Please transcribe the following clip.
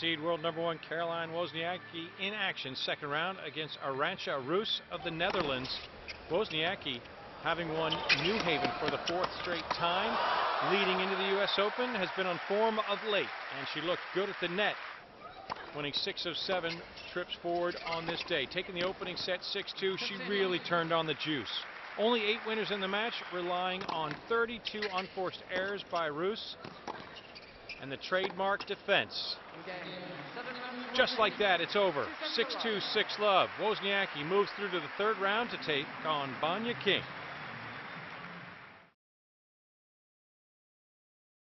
seed world number one Caroline Wozniacki in action second round against Arantxa Rus of the Netherlands. Wozniacki having won New Haven for the fourth straight time leading into the U.S. Open has been on form of late and she looked good at the net winning six of seven trips forward on this day. Taking the opening set 6-2 she really turned on the juice. Only eight winners in the match relying on 32 unforced errors by Rus and the trademark defense. Just like that, it's over. 6-2, 6 love. Wozniacki moves through to the third round to take on Vania King.